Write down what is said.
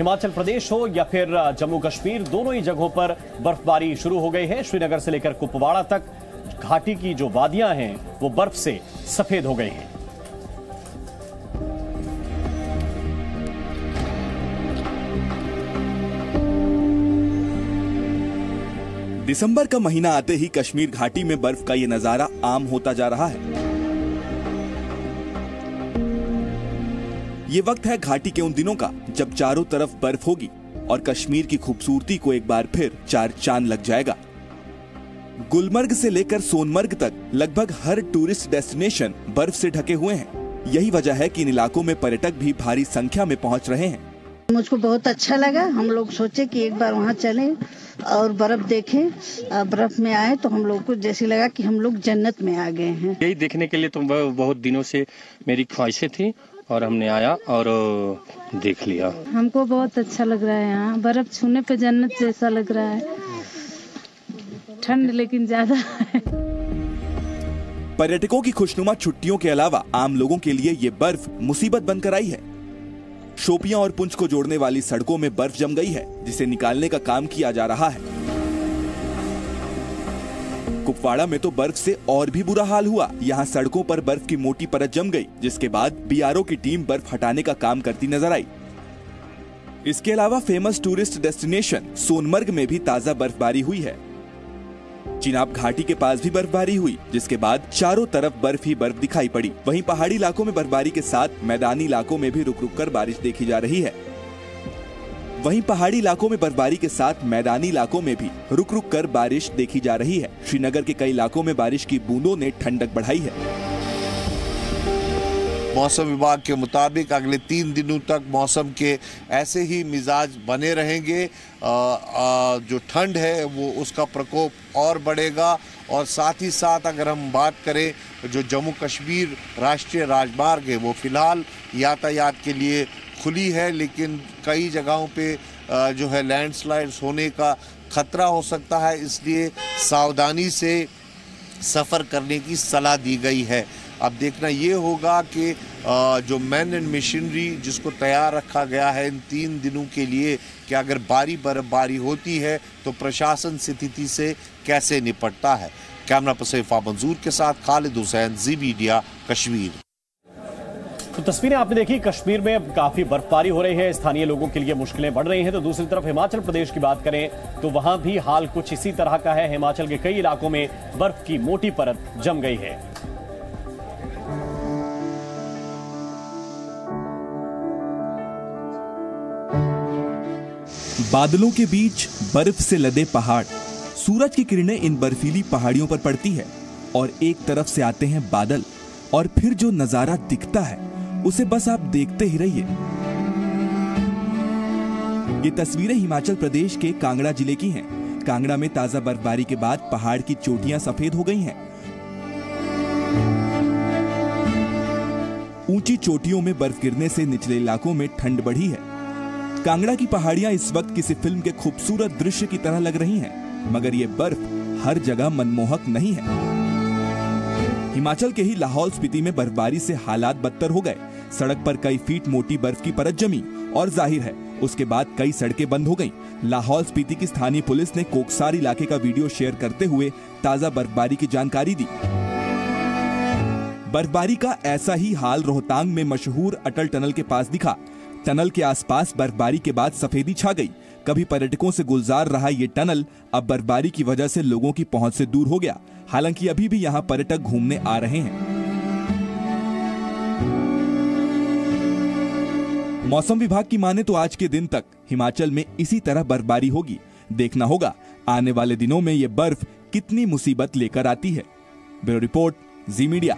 हिमाचल प्रदेश हो या फिर जम्मू कश्मीर, दोनों ही जगहों पर बर्फबारी शुरू हो गई है। श्रीनगर से लेकर कुपवाड़ा तक घाटी की जो वादियाँ हैं, वो बर्फ़ से सफ़ेद हो गई हैं। दिसंबर का महीना आते ही कश्मीर घाटी में बर्फ़ का ये नज़ारा आम होता जा रहा है। ये वक्त है घाटी के उन दिनों का जब चारों तरफ़ बर्फ़ होगी और कश्मीर की खूबसूरती को एक बार फिर चार चाँद लग जाएगा। गुलमर्ग से लेकर सोनमर्ग तक लगभग हर टूरिस्ट डेस्टिनेशन बर्फ़ से ढके हुए हैं। यही वजह है कि इन इलाकों में पर्यटक भी भारी संख्या में पहुँच रहे हैं। मुझको बहुत अच्छा लगा। हम लोग सोचे कि एक बार वहाँ चलें और बर्फ़ देखें। बर्फ़ में आए तो हम लोग को जैसे लगा कि हम लोग जन्नत में आ गए हैं। यही देखने के लिए तो बहुत दिनों से मेरी ख्वाहिशें थी और हमने आया और देख लिया। हमको बहुत अच्छा लग रहा है यहाँ। बर्फ़ छूने पे जन्नत जैसा लग रहा है। ठंड लेकिन ज़्यादा है। पर्यटकों की खुशनुमा छुट्टियों के अलावा आम लोगों के लिए ये बर्फ़ मुसीबत बनकर आई है। शोपियाँ और पुंछ को जोड़ने वाली सड़कों में बर्फ़ जम गई है जिसे निकालने का काम किया जा रहा है। कुपवाड़ा में तो बर्फ़ से और भी बुरा हाल हुआ। यहाँ सड़कों पर बर्फ़ की मोटी परत जम गई, जिसके बाद बीआरओ की टीम बर्फ़ हटाने का काम करती नज़र आई। इसके अलावा फ़ेमस टूरिस्ट डेस्टिनेशन सोनमर्ग में भी ताज़ा बर्फबारी हुई है। चिनाब घाटी के पास भी बर्फबारी हुई, जिसके बाद चारों तरफ़ बर्फ़ ही बर्फ़ दिखाई पड़ी। वहीं पहाड़ी इलाकों में बर्फबारी के साथ मैदानी इलाकों में भी रुक रुक कर बारिश देखी जा रही है। वहीं पहाड़ी इलाकों में बर्फबारी के साथ मैदानी इलाकों में भी रुक रुक कर बारिश देखी जा रही है। श्रीनगर के कई इलाकों में बारिश की बूंदों ने ठंडक बढ़ाई है। मौसम विभाग के मुताबिक अगले तीन दिनों तक मौसम के ऐसे ही मिजाज बने रहेंगे। अ, अ, जो ठंड है वो उसका प्रकोप और बढ़ेगा और साथ ही साथ अगर हम बात करें जो जम्मू कश्मीर राष्ट्रीय राजमार्ग है वो फ़िलहाल यातायात के लिए खुली है, लेकिन कई जगहों पे जो है लैंडस्लाइड्स होने का खतरा हो सकता है। इसलिए सावधानी से सफ़र करने की सलाह दी गई है। अब देखना ये होगा कि जो मैन एंड मशीनरी जिसको तैयार रखा गया है इन तीन दिनों के लिए, कि अगर भारी बर्फबारी होती है तो प्रशासन स्थिति से कैसे निपटता है? कैमरा पर्सन इफा मंजूर के साथ खालिद हुसैन, जी मीडिया, कश्मीर। तो तस्वीरें आपने देखी, कश्मीर में काफ़ी बर्फबारी हो रही है, स्थानीय लोगों के लिए मुश्किलें बढ़ रही हैं। तो दूसरी तरफ़ हिमाचल प्रदेश की बात करें तो वहाँ भी हाल कुछ इसी तरह का है। हिमाचल के कई इलाकों में बर्फ़ की मोटी परत जम गई है। बादलों के बीच बर्फ़ से लदे पहाड़। सूरज की किरणें इन बर्फीली पहाड़ियों पर पड़ती है और एक तरफ़ से आते हैं बादल और फिर जो नज़ारा दिखता है उसे बस आप देखते ही रहिए। ये तस्वीरें हिमाचल प्रदेश के कांगड़ा ज़िले की हैं। कांगड़ा में ताज़ा बर्फबारी के बाद पहाड़ की चोटियाँ सफ़ेद हो गई हैं। ऊँची चोटियों में बर्फ़ गिरने से निचले इलाकों में ठंड बढ़ी है। कांगड़ा की पहाड़ियाँ इस वक्त किसी फ़िल्म के खूबसूरत दृश्य की तरह लग रही हैं, मगर ये बर्फ़ हर जगह मनमोहक नहीं है। हिमाचल के ही लाहौल स्पीति में बर्फबारी से हालात बदतर हो गए। सड़क पर कई फीट मोटी बर्फ़ की परत जमी और ज़ाहिर है, उसके बाद कई सड़कें बंद हो गईं। लाहौल स्पीति की स्थानीय पुलिस ने कोकसार इलाके का वीडियो शेयर करते हुए ताज़ा बर्फबारी की जानकारी दी। बर्फबारी का ऐसा ही हाल रोहतांग में मशहूर अटल टनल के पास दिखा। टनल के आसपास बर्फबारी के बाद सफेदी छा गई। कभी पर्यटकों से गुलजार रहा ये टनल अब बर्फबारी की वजह से लोगों की पहुँच से दूर हो गया। हालाँकि अभी भी यहाँ पर्यटक घूमने आ रहे हैं। मौसम विभाग की माने तो आज के दिन तक हिमाचल में इसी तरह बर्फबारी होगी। देखना होगा, आने वाले दिनों में ये बर्फ़ कितनी मुसीबत लेकर आती है। Bureau report, Zee Media.